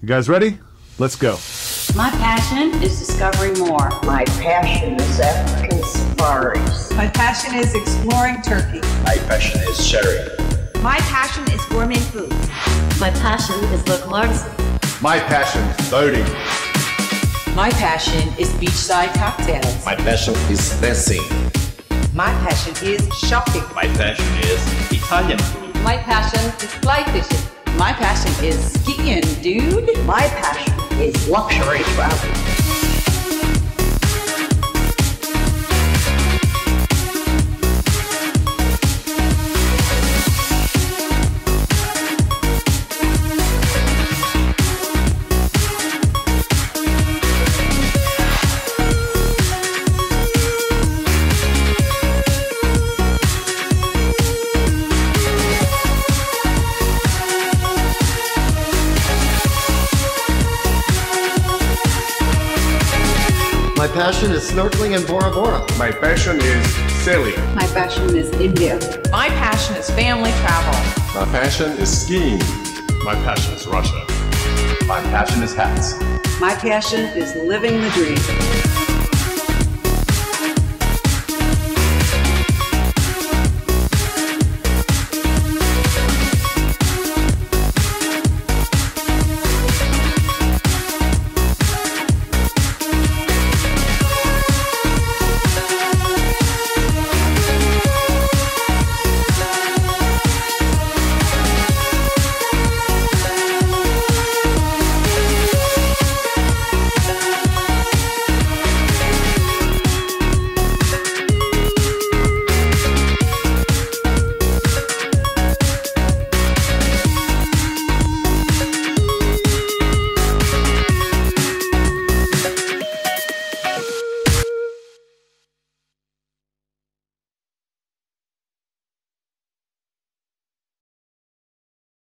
You guys ready? Let's go. My passion is discovering more. My passion is African safaris. My passion is exploring Turkey. My passion is sharing. My passion is gourmet food. My passion is local artists. My passion is boating. My passion is beachside cocktails. My passion is dancing. My passion is shopping. My passion is Italian food. My passion is fly fishing. My passion is skiing, dude. My passion is luxury travel. My passion is snorkeling in Bora Bora. My passion is sailing. My passion is India. My passion is family travel. My passion is skiing. My passion is Russia. My passion is hats. My passion is living the dream.